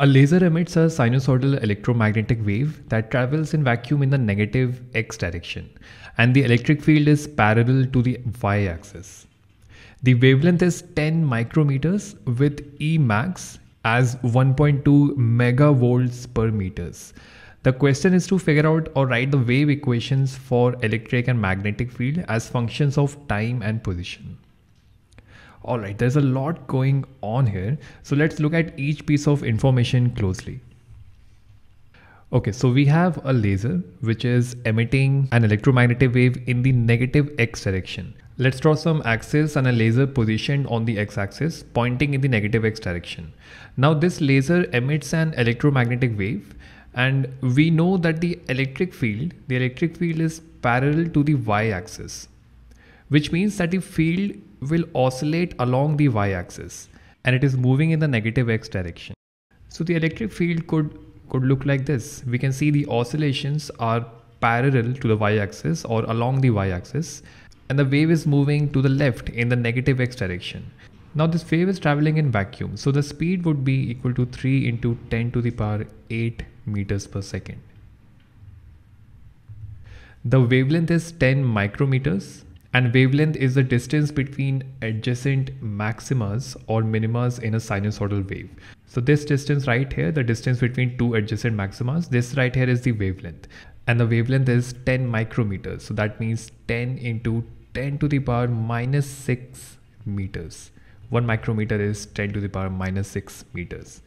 A laser emits a sinusoidal electromagnetic wave that travels in vacuum in the negative x direction, and the electric field is parallel to the y axis. The wavelength is 10 micrometers with E max as 1.2 megavolts per meters. The question is to figure out or write the wave equations for electric and magnetic field as functions of time and position. All right, there's a lot going on here. So let's look at each piece of information closely. Okay, so we have a laser which is emitting an electromagnetic wave in the negative x direction. Let's draw some axis and a laser positioned on the x-axis pointing in the negative x direction. Now this laser emits an electromagnetic wave and we know that the electric field, the electric field is parallel to the y-axis, which means that the field will oscillate along the y-axis and it is moving in the negative x direction. So the electric field could, could look like this. We can see the oscillations are parallel to the y-axis or along the y-axis and the wave is moving to the left in the negative x direction. Now this wave is traveling in vacuum so the speed would be equal to 3 into 10 to the power 8 meters per second. The wavelength is 10 micrometers and wavelength is the distance between adjacent maximas or minimas in a sinusoidal wave. So this distance right here, the distance between two adjacent maximas, this right here is the wavelength and the wavelength is 10 micrometers. So that means 10 into 10 to the power minus 6 meters. 1 micrometer is 10 to the power minus 6 meters.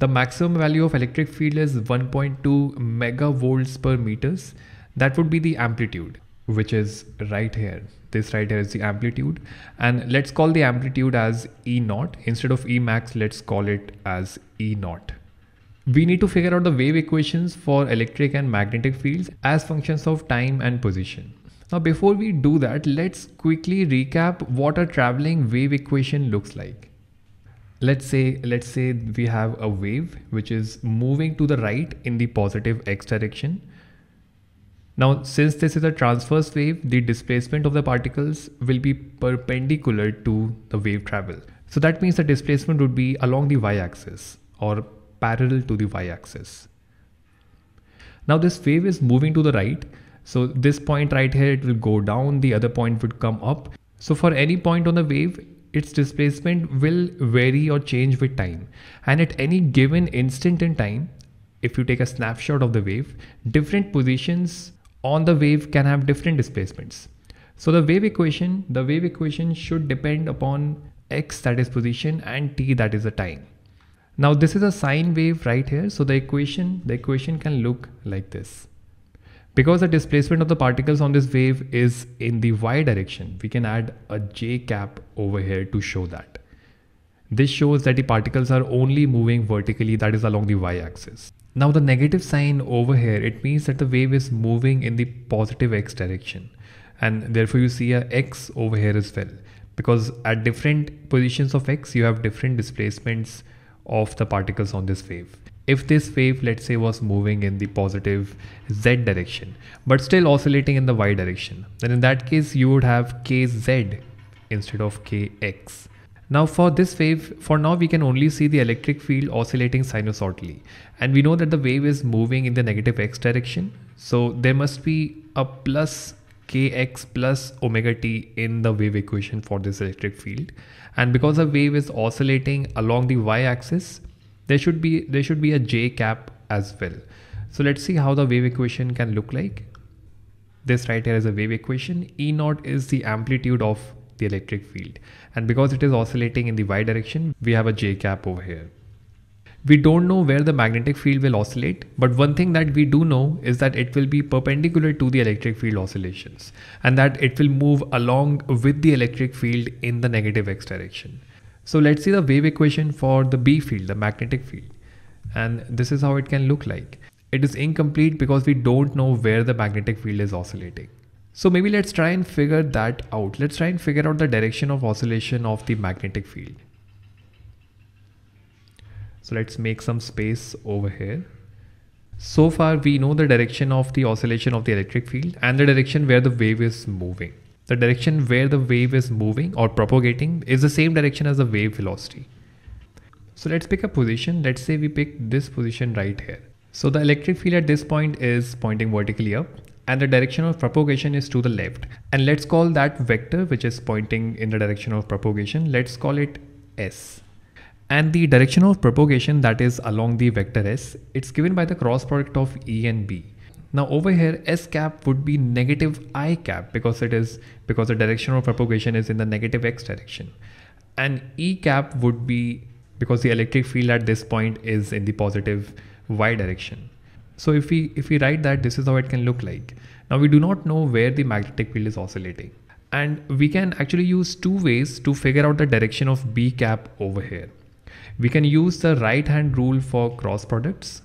The maximum value of electric field is 1.2 megavolts per meters. That would be the amplitude which is right here. This right here is the amplitude and let's call the amplitude as E naught. Instead of E max, let's call it as E naught. We need to figure out the wave equations for electric and magnetic fields as functions of time and position. Now before we do that, let's quickly recap what a traveling wave equation looks like. Let's say, let's say we have a wave which is moving to the right in the positive x direction now, since this is a transverse wave, the displacement of the particles will be perpendicular to the wave travel. So that means the displacement would be along the y-axis or parallel to the y-axis. Now this wave is moving to the right. So this point right here, it will go down, the other point would come up. So for any point on the wave, its displacement will vary or change with time. And at any given instant in time, if you take a snapshot of the wave, different positions on the wave can have different displacements. So the wave equation, the wave equation should depend upon x that is position and t that is the time. Now this is a sine wave right here. So the equation, the equation can look like this. Because the displacement of the particles on this wave is in the y direction, we can add a j cap over here to show that. This shows that the particles are only moving vertically that is along the y axis. Now the negative sign over here, it means that the wave is moving in the positive x direction. And therefore you see a x over here as well. Because at different positions of x, you have different displacements of the particles on this wave. If this wave, let's say, was moving in the positive z direction, but still oscillating in the y direction, then in that case, you would have kz instead of kx. Now for this wave, for now we can only see the electric field oscillating sinusoidally. And we know that the wave is moving in the negative x direction. So there must be a plus kx plus omega t in the wave equation for this electric field. And because the wave is oscillating along the y-axis, there should be there should be a j cap as well. So let's see how the wave equation can look like. This right here is a wave equation. E naught is the amplitude of the electric field. And because it is oscillating in the y direction, we have a j cap over here. We don't know where the magnetic field will oscillate, but one thing that we do know is that it will be perpendicular to the electric field oscillations and that it will move along with the electric field in the negative x direction. So let's see the wave equation for the B field, the magnetic field. And this is how it can look like. It is incomplete because we don't know where the magnetic field is oscillating. So maybe let's try and figure that out. Let's try and figure out the direction of oscillation of the magnetic field. So let's make some space over here. So far we know the direction of the oscillation of the electric field and the direction where the wave is moving. The direction where the wave is moving or propagating is the same direction as the wave velocity. So let's pick a position. Let's say we pick this position right here. So the electric field at this point is pointing vertically up and the direction of propagation is to the left. And let's call that vector which is pointing in the direction of propagation. Let's call it S. And the direction of propagation that is along the vector S, it's given by the cross product of E and B. Now over here S cap would be negative I cap because it is because the direction of propagation is in the negative X direction. And E cap would be because the electric field at this point is in the positive Y direction. So if we if we write that this is how it can look like. Now we do not know where the magnetic field is oscillating. And we can actually use two ways to figure out the direction of B cap over here. We can use the right hand rule for cross products.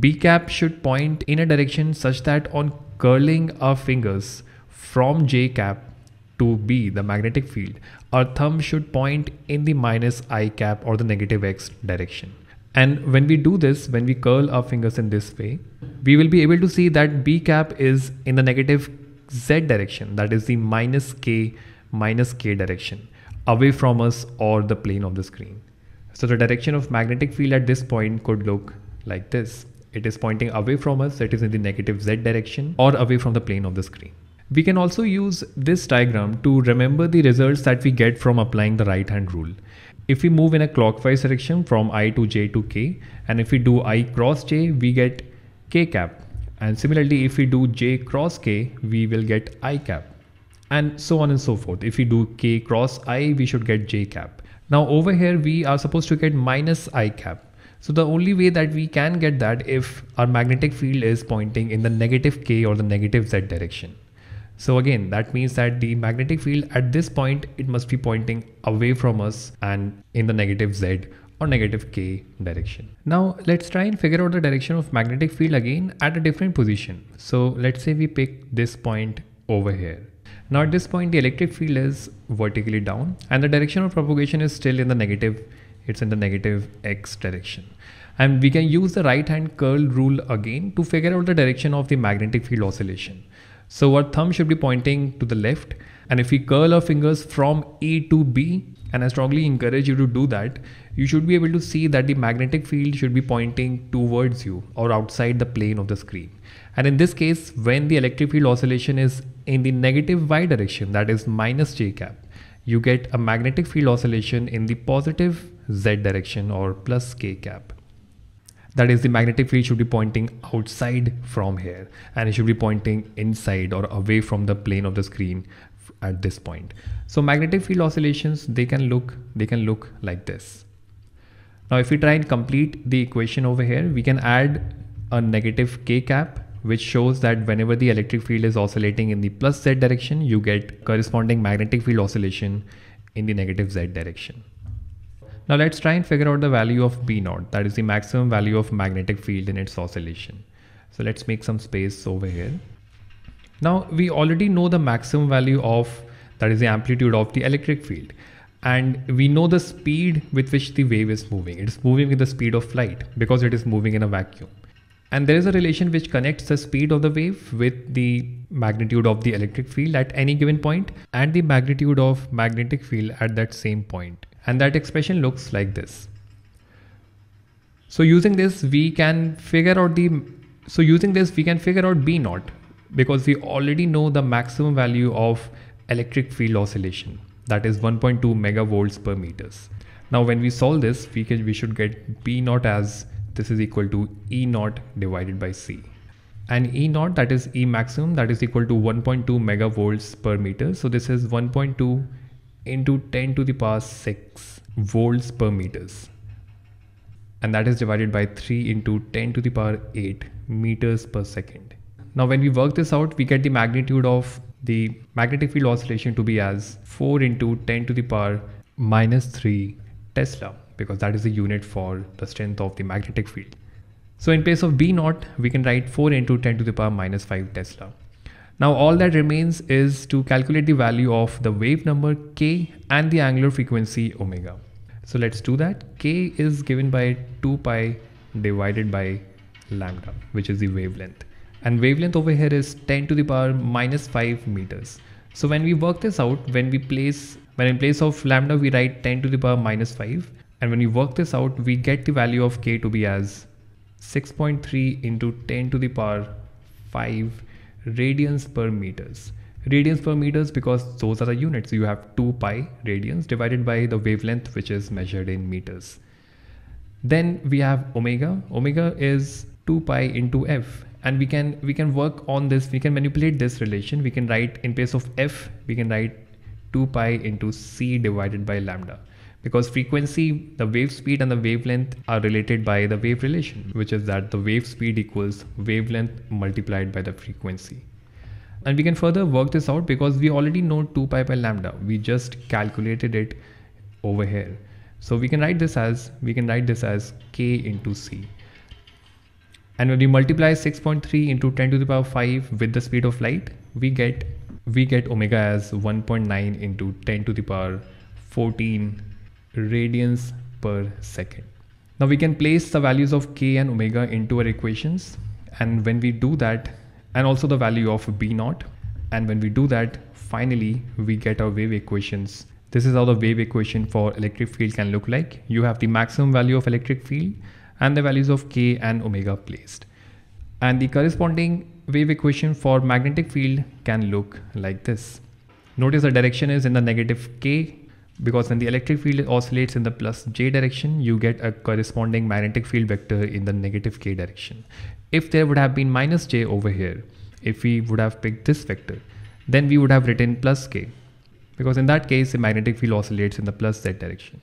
B cap should point in a direction such that on curling our fingers from J cap to B, the magnetic field, our thumb should point in the minus I cap or the negative X direction. And when we do this, when we curl our fingers in this way, we will be able to see that B cap is in the negative Z direction, that is the minus K minus K direction, away from us or the plane of the screen. So the direction of magnetic field at this point could look like this. It is pointing away from us, it is in the negative Z direction or away from the plane of the screen. We can also use this diagram to remember the results that we get from applying the right hand rule. If we move in a clockwise direction from i to j to k and if we do i cross j we get k cap and similarly if we do j cross k we will get i cap and so on and so forth. If we do k cross i we should get j cap. Now over here we are supposed to get minus i cap. So the only way that we can get that if our magnetic field is pointing in the negative k or the negative z direction. So again, that means that the magnetic field at this point, it must be pointing away from us and in the negative Z or negative K direction. Now let's try and figure out the direction of magnetic field again at a different position. So let's say we pick this point over here. Now at this point, the electric field is vertically down and the direction of propagation is still in the negative, it's in the negative X direction. And we can use the right hand curl rule again to figure out the direction of the magnetic field oscillation. So our thumb should be pointing to the left. And if we curl our fingers from A to B, and I strongly encourage you to do that, you should be able to see that the magnetic field should be pointing towards you or outside the plane of the screen. And in this case, when the electric field oscillation is in the negative y direction, that is minus j cap, you get a magnetic field oscillation in the positive z direction or plus k cap that is the magnetic field should be pointing outside from here and it should be pointing inside or away from the plane of the screen at this point. So magnetic field oscillations they can look they can look like this. Now if we try and complete the equation over here we can add a negative k cap which shows that whenever the electric field is oscillating in the plus z direction you get corresponding magnetic field oscillation in the negative z direction now let's try and figure out the value of B naught, that is the maximum value of magnetic field in its oscillation. So let's make some space over here. Now we already know the maximum value of, that is the amplitude of the electric field. And we know the speed with which the wave is moving. It is moving with the speed of light because it is moving in a vacuum. And there is a relation which connects the speed of the wave with the magnitude of the electric field at any given point and the magnitude of magnetic field at that same point and that expression looks like this. So using this we can figure out the so using this we can figure out B naught because we already know the maximum value of electric field oscillation that is 1.2 megavolts per meters. Now when we solve this we can we should get B naught as this is equal to E naught divided by C and E naught that is E maximum that is equal to 1.2 megavolts per meter. So this is 1.2 into 10 to the power 6 volts per meters and that is divided by 3 into 10 to the power 8 meters per second. Now when we work this out we get the magnitude of the magnetic field oscillation to be as 4 into 10 to the power minus 3 Tesla because that is the unit for the strength of the magnetic field. So in place of B naught we can write 4 into 10 to the power minus 5 Tesla. Now all that remains is to calculate the value of the wave number k and the angular frequency omega. So let's do that. k is given by 2 pi divided by lambda which is the wavelength and wavelength over here is 10 to the power minus 5 meters. So when we work this out when we place when in place of lambda we write 10 to the power minus 5 And when we work this out, we get the value of k to be as 6.3 into 10 to the power 5 radians per meters. Radians per meters because those are the units. You have 2 pi radians divided by the wavelength which is measured in meters. Then we have omega. Omega is 2 pi into f and we can we can work on this we can manipulate this relation we can write in place of f we can write 2 pi into c divided by lambda because frequency the wave speed and the wavelength are related by the wave relation which is that the wave speed equals wavelength multiplied by the frequency. And we can further work this out because we already know 2 pi by lambda. We just calculated it over here. So we can write this as we can write this as k into c. And when we multiply 6.3 into 10 to the power 5 with the speed of light we get we get omega as 1.9 into 10 to the power 14 radians per second now we can place the values of k and omega into our equations and when we do that and also the value of b naught and when we do that finally we get our wave equations this is how the wave equation for electric field can look like you have the maximum value of electric field and the values of k and omega placed. And the corresponding wave equation for magnetic field can look like this. Notice the direction is in the negative k because when the electric field oscillates in the plus j direction, you get a corresponding magnetic field vector in the negative k direction. If there would have been minus j over here, if we would have picked this vector, then we would have written plus k because in that case the magnetic field oscillates in the plus z direction.